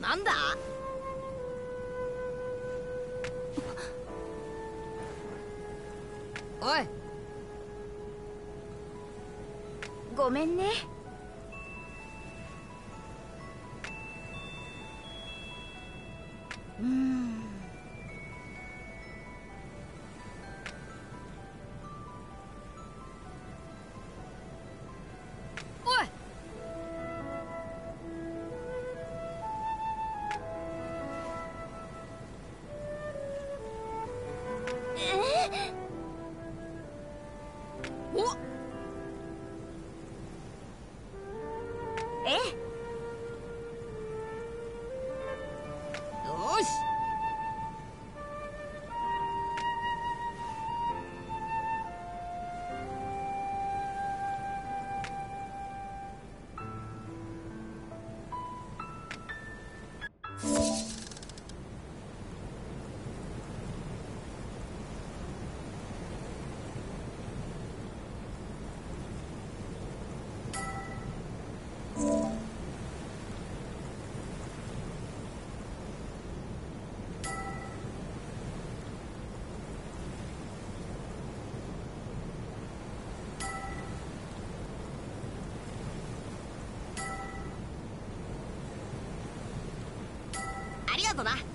なんだ？おい。ごめんね。あり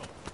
Capital.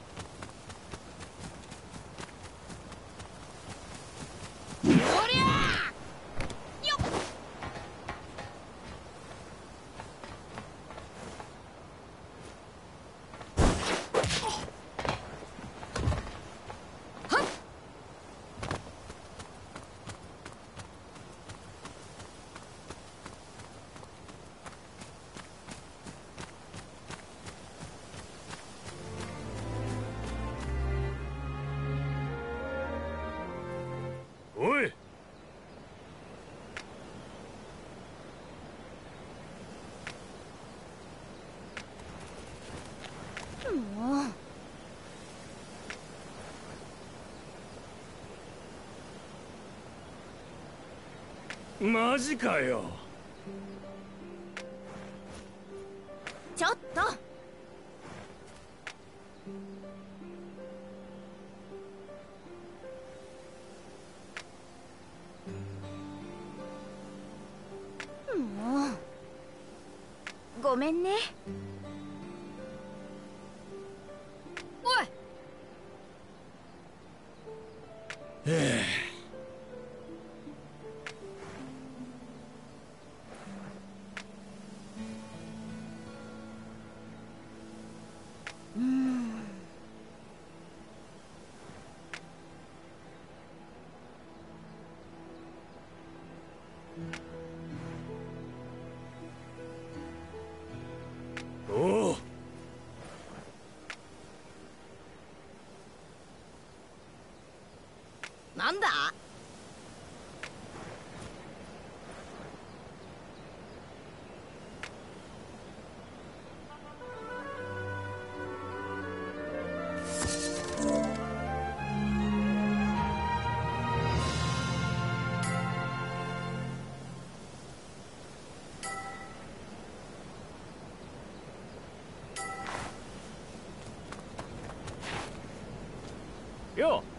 マジかよ。ちょっと。もう。ごめんね。おいええ。なんだ？よう。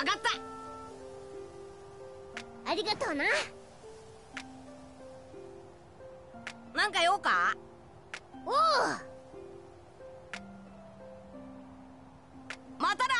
わかった。あありがとうな。なんか用か？おう。またな